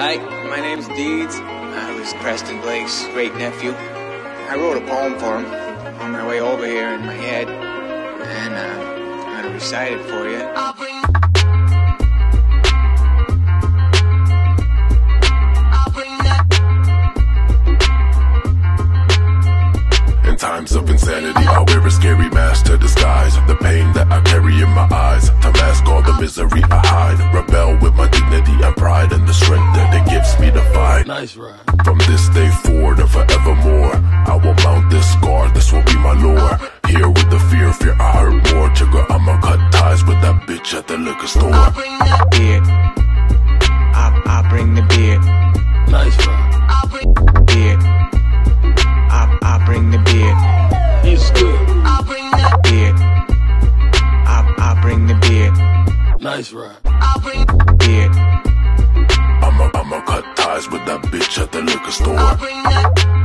Hi, my name's Deeds. I was Preston Blake's great nephew. I wrote a poem for him on my way over here in my head, and uh, I'm gonna recite it for you. In times of insanity, I wear a scary mask to disguise the pain that I carry in my eyes. To mask all the misery I hide. Rebel with my dignity and pride Nice ride. From this day forward and forevermore, I will mount this scar, this will be my lore. Here with the fear, fear I hurt more. Trigger, I'ma cut ties with that bitch at the liquor store. Beard. I, I bring the beard. Nice ride. Beard. I, I bring the beard. He's good. Beard. I, I bring the beard. Nice ride. I bring the beard bitch at the liquor store.